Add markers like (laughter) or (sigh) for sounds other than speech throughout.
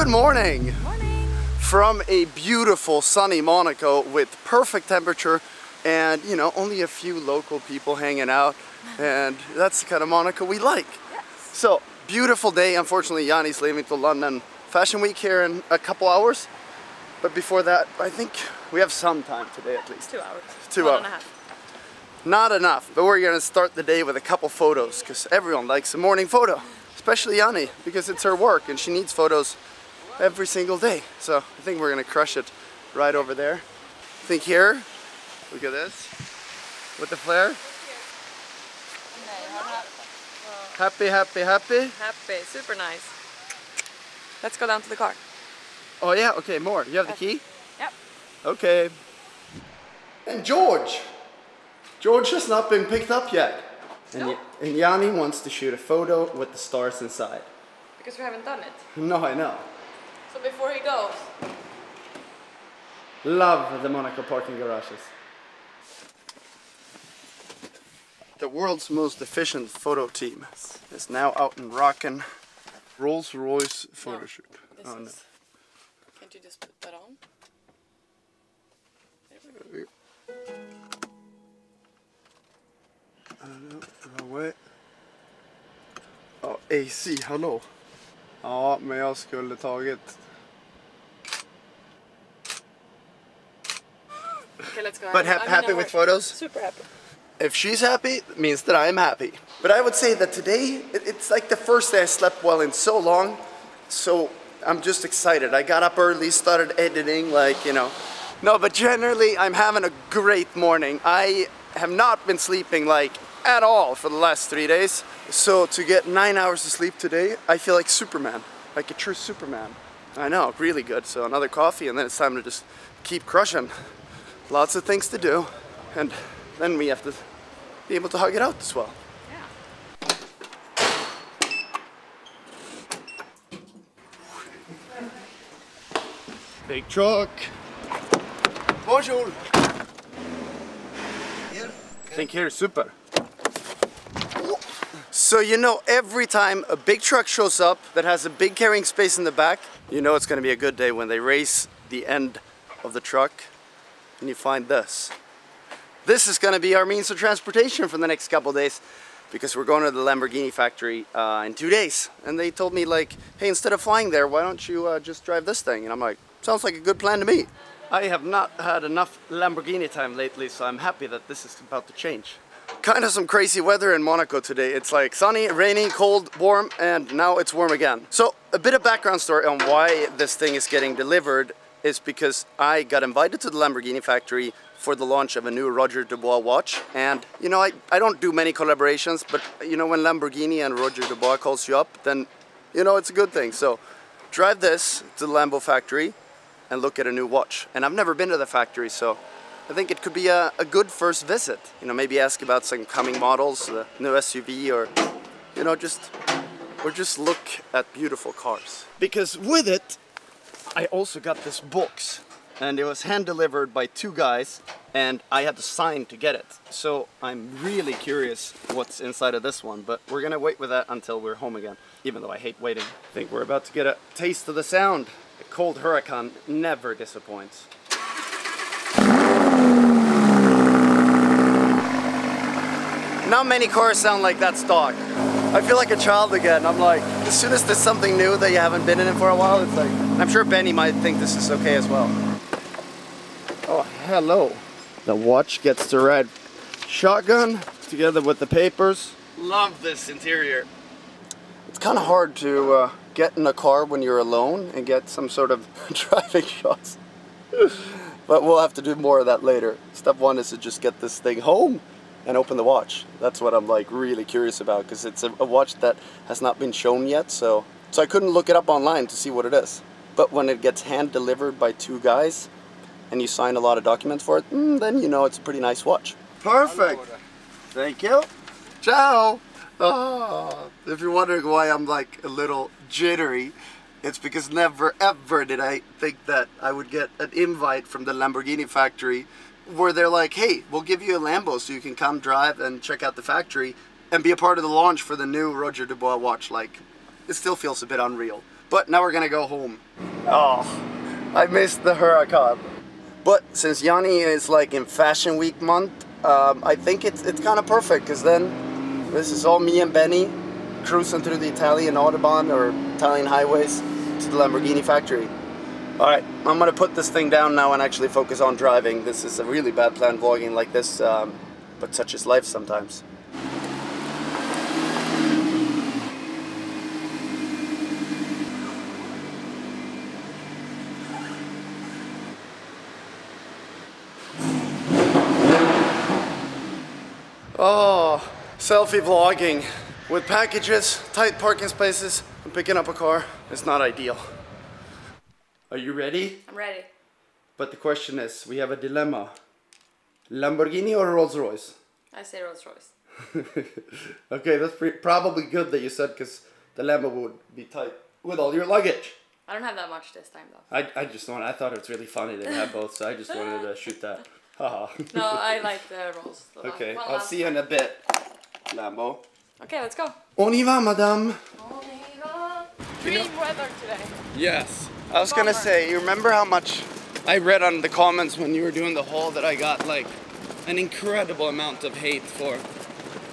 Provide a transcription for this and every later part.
Good morning. Morning. From a beautiful sunny Monaco with perfect temperature and you know only a few local people hanging out (laughs) and that's the kind of Monaco we like. Yes. So beautiful day. Unfortunately Janni's leaving to London Fashion Week here in a couple hours. But before that I think we have some time today at least. Two hours. Two One hours. and a half. Not enough, but we're gonna start the day with a couple photos because everyone likes a morning photo, especially Janni because it's her work and she needs photos every single day. So I think we're gonna crush it right over there. I think here, look at this, with the flare. Happy, happy, happy. Happy. Super nice. Let's go down to the car. Oh yeah, okay, more. You have the key? Yep. Okay. And George. George has not been picked up yet. And, No. And Janni wants to shoot a photo with the stars inside. Because we haven't done it. No, I know. So before he goes. Love the Monaco parking garages. The world's most efficient photo team is now out and rocking Rolls Royce photo No, shoot. Oh, no. Can't you just put that on? Wrong uh, way. Oh, AC, hallå? Ja, men jag skulle tagit... Okay, let's go. But ha- happy I'm with photos? Super happy. If she's happy, it means that I'm happy. But I would say that today, it- it's like the first day I slept well in so long. So I'm just excited. I got up early, started editing, like, you know. No, but generally, I'm having a great morning. I have not been sleeping, like, at all for the last three days. So to get nine hours of sleep today, I feel like Superman, like a true Superman. I know, really good. So another coffee, and then it's time to just keep crushing. Lots of things to do, and then we have to be able to hug it out as well. Yeah. Big truck. Bonjour. Here. Think here, super. So you know, every time a big truck shows up that has a big carrying space in the back, you know it's going to be a good day when they raise the end of the truck and you find this. This is going to be our means of transportation for the next couple days because we're going to the Lamborghini factory uh, in two days. And they told me like, hey, instead of flying there, why don't you uh, just drive this thing? And I'm like, sounds like a good plan to me. I have not had enough Lamborghini time lately, so I'm happy that this is about to change. Kind of some crazy weather in Monaco today. It's like sunny, rainy, cold, warm, and now it's warm again. So a bit of background story on why this thing is getting delivered is because I got invited to the Lamborghini factory for the launch of a new Roger Dubuis watch. And you know, I, I don't do many collaborations, but you know, when Lamborghini and Roger Dubuis calls you up, then you know it's a good thing. So drive this to the Lambo factory and look at a new watch. And I've never been to the factory, so I think it could be a, a good first visit. You know, maybe ask about some coming models, the new SUV, or you know, just or just look at beautiful cars. Because with it, I also got this box, and it was hand delivered by two guys, and I had to sign to get it. So I'm really curious what's inside of this one, but we're gonna wait with that until we're home again. Even though I hate waiting. I think we're about to get a taste of the sound. A cold Huracan never disappoints. Not many cars sound like that stock. I feel like a child again. I'm like, as soon as there's something new that you haven't been in for a while, it's like, I'm sure Benny might think this is okay as well. Oh, hello. The watch gets to ride shotgun together with the papers. Love this interior. It's kind of hard to uh, get in a car when you're alone and get some sort of (laughs) driving shots. (laughs) but we'll have to do more of that later. Step one is to just get this thing home and open the watch. That's what I'm like really curious about because it's a, a watch that has not been shown yet. So, so I couldn't look it up online to see what it is. But when it gets hand delivered by two guys and you sign a lot of documents for it, mm, then you know it's a pretty nice watch. Perfect. Thank you. Ciao. Oh, if you're wondering why I'm like a little jittery, it's because never ever did I think that I would get an invite from the Lamborghini factory where they're like, hey, we'll give you a Lambo so you can come drive and check out the factory and be a part of the launch for the new Roger Dubuis watch. Like, it still feels a bit unreal. But now we're gonna go home. Oh, I missed the Huracan. But since Janni is like in Fashion Week month, um, I think it's it's kind of perfect because then this is all me and Benny cruising through the Italian autobahn or Italian highways to the Lamborghini factory. All right, I'm gonna put this thing down now and actually focus on driving. This is a really bad plan vlogging like this, um, but such is life sometimes. Oh, selfie vlogging with packages, tight parking spaces, and picking up a car. It's not ideal. Are you ready? I'm ready. But the question is, we have a dilemma. Lamborghini or Rolls Royce? I say Rolls Royce. (laughs) okay, that's pre- probably good that you said because the Lambo would be tight with all your luggage. I don't have that much this time though. I, I just want I thought it was really funny they have both, so I just wanted to shoot that. (laughs) Haha. No, I like the Rolls. the okay, I'll see you in a bit, Lambo. Okay, let's go. On y va, madame. Dream weather today. Yes. I was gonna say, you remember how much I read on the comments when you were doing the haul that I got like an incredible amount of hate for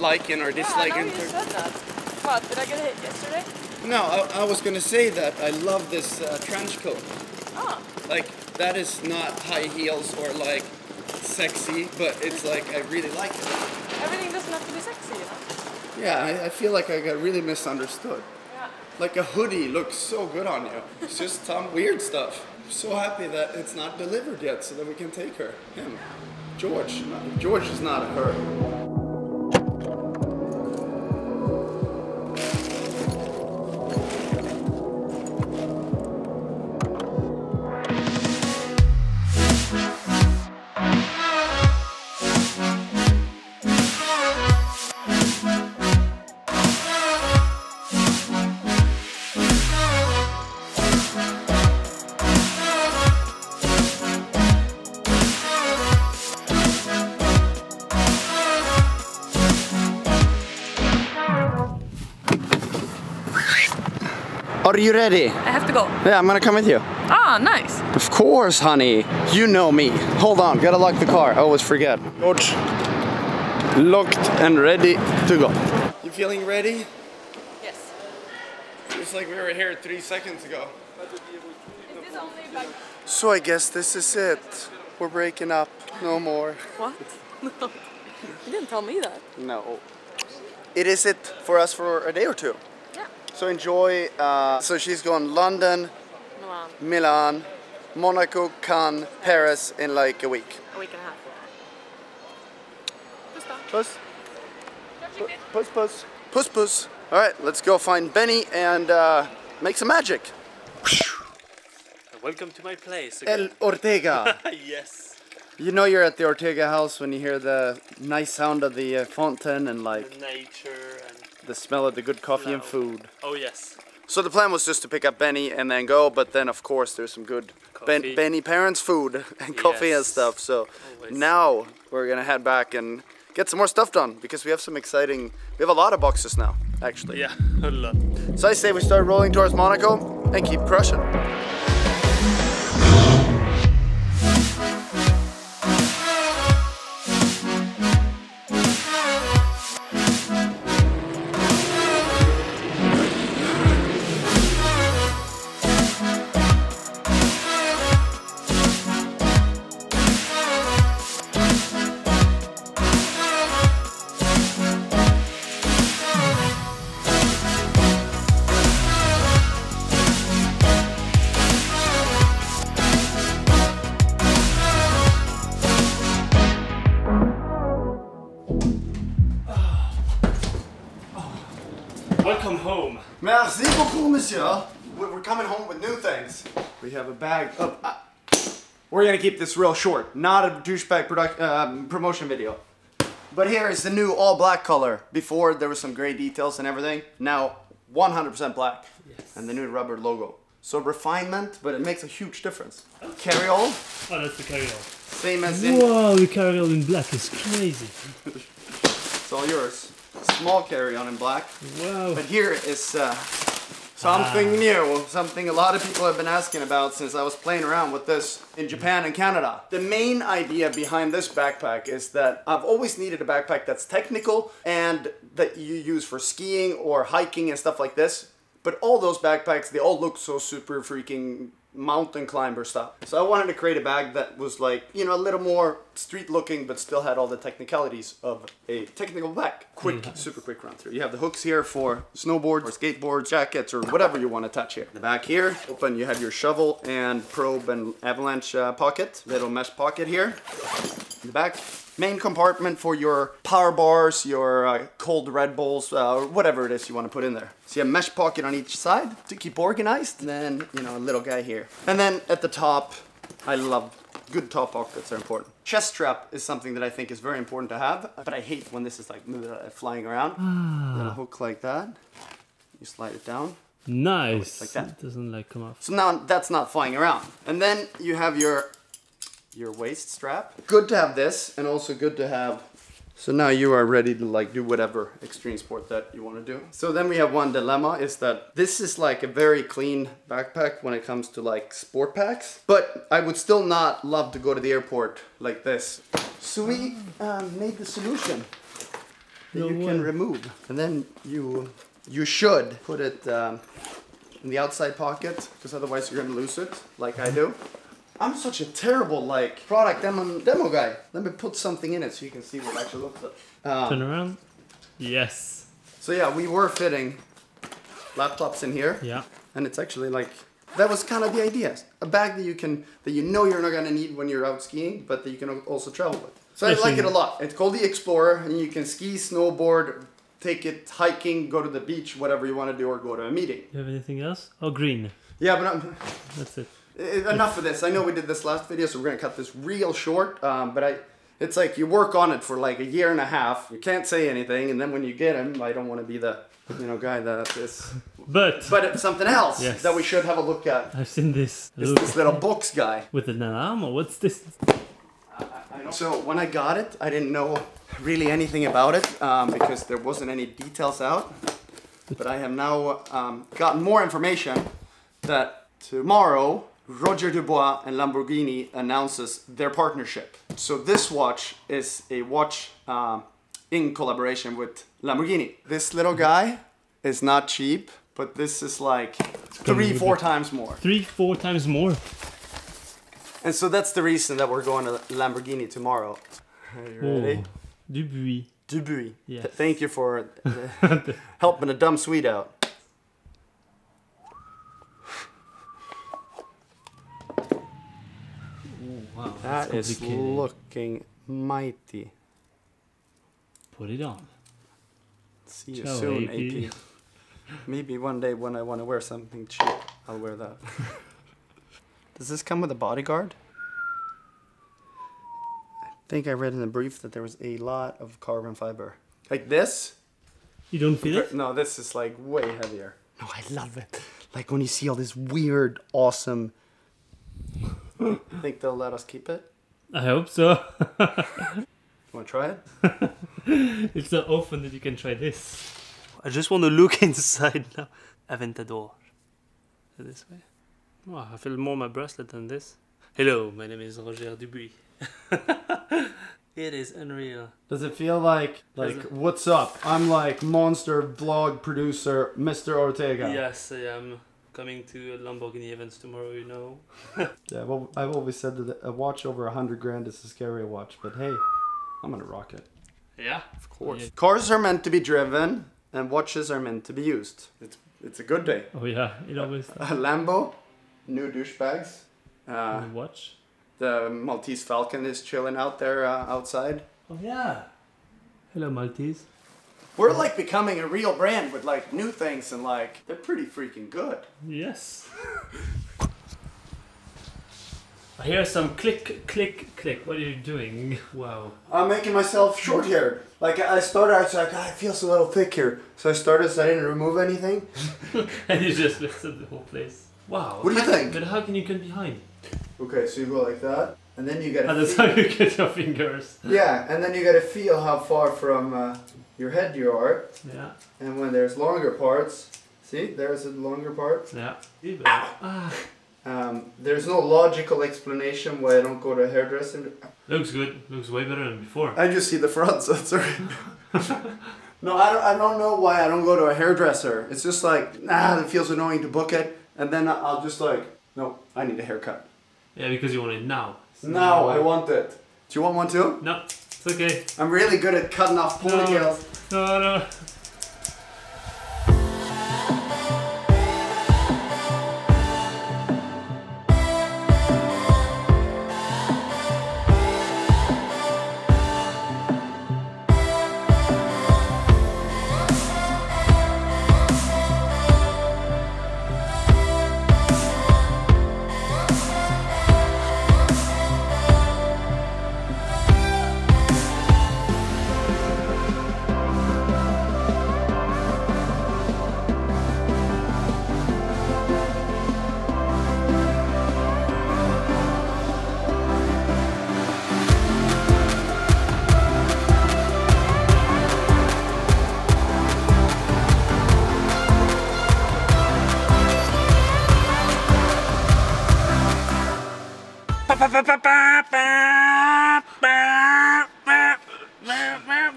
liking or disliking. Yeah, I know you said that. What, did I get hit yesterday? no, I, I was gonna say that I love this uh, trench coat. Oh, Like that is not high heels or like sexy, but it's like I really like it. everything doesn't have to be sexy, you know? Yeah, I, I feel like I got really misunderstood. Like a hoodie looks so good on you. It's just some weird stuff. So happy that it's not delivered yet so that we can take her. Him. George. George is not a her. Are you ready? I have to go. Yeah, I'm gonna come with you. Ah, nice. Of course, honey. You know me. Hold on, gotta lock the car. I always forget. George, locked and ready to go. You feeling ready? Yes. Just like we were here three seconds ago. Is this only. So I guess this is it. We're breaking up. No more. What? (laughs) No. You didn't tell me that. No. It is it for us for a day or two. Yeah. So enjoy. Uh, so she's gone London, Milan. Milan, Monaco, Cannes, Paris in like a week. A week and a half. Puss. Puss. Puss, puss. Puss, puss. All right, let's go find Benny and uh, make some magic. Welcome to my place. El Ortega. (laughs) yes. you know you're at the Ortega house when you hear the nice sound of the uh, fountain and The like nature and the smell of the good coffee and food. oh yes. So the plan was just to pick up Benny and then go, but then of course there's some good ben- Benny parents food (laughs) and coffee and stuff. So Always. now we're gonna head back and get some more stuff done because we have some exciting. We have a lot of boxes now, actually. Yeah, (laughs) a lot. So I say we start rolling towards Monaco and keep crushing. Welcome home. Merci beaucoup, monsieur. We're we're coming home with new things. We have a bag of. uh, we're gonna keep this real short, not a douchebag product um, promotion video. But here is the new all black color. Before there was some gray details and everything. Now 100% black. Yes. And the new rubber logo. So refinement, but it makes a huge difference. Carry all, Oh, that's the carry-on. same as in. Wow, the carry-on in black is crazy. (laughs) It's all yours. Small carry on in black. Wow. But here is uh, Something new, something a lot of people have been asking about since I was playing around with this in Japan and Canada. The main idea behind this backpack is that I've always needed a backpack that's technical and that you use for skiing or hiking and stuff like this. But all those backpacks, they all look so super freaking mountain climber stuff. So I wanted to create a bag that was like, you know, a little more street looking, but still had all the technicalities of a technical bag. Quick, super quick run through. You have the hooks here for snowboard or skateboard jackets or whatever you want to touch here. The back here, open, you have your shovel and probe and avalanche uh, pocket, little mesh pocket here. In the back, main compartment for your power bars, your uh, cold Red Bulls, uh, whatever it is you want to put in there. So you have mesh pocket on each side to keep organized. Then, you know, a little guy here. And then at the top, I love good top pockets are important. Chest strap is something that I think is very important to have, but I hate when this is like uh, flying around. Little hook like that. You slide it down. Nice. Like that. It doesn't like come off. So now that's not flying around. And then you have your your waist strap. Good to have this and also good to have so now you are ready to like do whatever extreme sport that you want to do. So then we have one dilemma is that this is like a very clean backpack when it comes to like sport packs, but I would still not love to go to the airport like this. So we um, made the solution that No you can remove, and then you you should put it um, in the outside pocket because otherwise you're gonna lose it, like I do. I'm such a terrible like product demo, demo guy. Let me put something in it so you can see what it actually looks like. Turn Um, around. Yes. so yeah, we were fitting laptops in here, Yeah. and it's actually like that was kind of the idea. A bag that you can that you know you're not gonna need when you're out skiing, but that you can also travel with. So I like it a lot. It's called the Explorer, and you can ski, snowboard, take it hiking, go to the beach, whatever you want to do, or go to a meeting. You have anything else? Oh, green. Yeah, but I'm, That's it. Enough of this. I know we did this last video, so we're gonna cut this real short. Um, but I, it's like you work on it for like a year and a half. You can't say anything, and then when you get him, I don't want to be the, you know, guy that is. But, But it's something else Yes. that we should have a look at. I've seen this. It's this little box guy. with an alarm or what's this? So when I got it, I didn't know really anything about it um, because there wasn't any details out. But I have now um, gotten more information that tomorrow Roger Dubuis and Lamborghini announces their partnership. So this watch is a watch um, in collaboration with Lamborghini. This little guy is not cheap, but this is like three, four times more. Three, four times more. And so that's the reason that we're going to Lamborghini tomorrow. Are you ready? Oh, Dubuis. Dubuis. Yes. Th- Thank you for uh, (laughs) helping a dumb Swede out. Wow. That's looking mighty. Put it on. See you Ciao, soon, AP. AP. (laughs) Maybe one day when I want to wear something cheap, I'll wear that. (laughs) Does this come with a bodyguard? I think I read in the brief that there was a lot of carbon fiber. Like this? You don't feel it? No, this is like way heavier. No, I love it. Like when you see all this weird, awesome. Think they'll let us keep it? I hope so. (laughs) Want to try it? (laughs) it's so often that you can try this. I just want to look (laughs) inside now. Aventador. This way. Oh, I feel more my bracelet than this. Hello, my name is Roger Dubuis. it is unreal. Does it feel like like it- what's up? I'm like monster vlog producer Mr. Ortega. Yes, I am coming to a Lamborghini events tomorrow, you know. (laughs) Yeah. Well, I've always said that a watch over a hundred grand is a scary watch, but hey, I'm gonna rock it. Yeah, Of course. Yeah. Cars are meant to be driven, and watches are meant to be used. It's it's a good day. Oh yeah, it always. (laughs) A Lambo, new douchebags. Uh, watch. the Maltese Falcon is chilling out there uh, outside. Oh yeah. Hello, Maltese. We're like becoming a real brand with like new things and like they're pretty freaking good. Yes. I hear some click, click, click. What are you doing? Wow. I'm making myself short haired. Like I started, I was like, "Ah, it feels a little thick here. So I started, so I didn't remove anything. (laughs) and you just lifted the whole place. Wow. What do you think? But how can you get behind? Okay, so you go like that, and then you gotta. And that's feel- how (laughs) you get your fingers. yeah, and then you gotta feel how far from uh, your head you are, Yeah. and when there's longer parts, See, there's a longer part. Ja. Ah. Um, there's no logical explanation why I don't go to a hairdresser. Looks good. Looks way better than before. I just see the front, so it's alright. (laughs) no, I don't, I don't know why I don't go to a hairdresser. It's just like, nah, it feels annoying to book it. And then I'll just like, no, I need a haircut. Yeah, because you want it now. Now I want it. Do you want one too? No, it's okay. I'm really good at cutting off ponytails. No, no.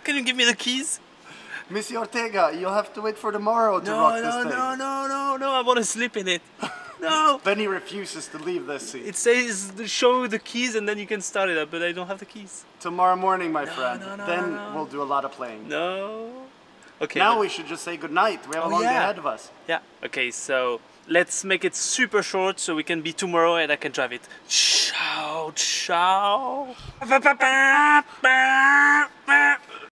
Can you give me the keys? Missy Ortega, you'll have to wait for tomorrow to No, rock this no, thing. no, no, no, no. I want to sleep in it. No. (laughs) Benny refuses to leave this seat. It says show the keys and then you can start it up, but I don't have the keys. Tomorrow morning, my friend. no, no, then no, no. we'll do a lot of playing. No. Okay. Now we should just say goodnight. We have a Oh, long day ahead of us. Yeah. Okay, so let's make it super short so we can be tomorrow and I can drive it. Ciao, ciao.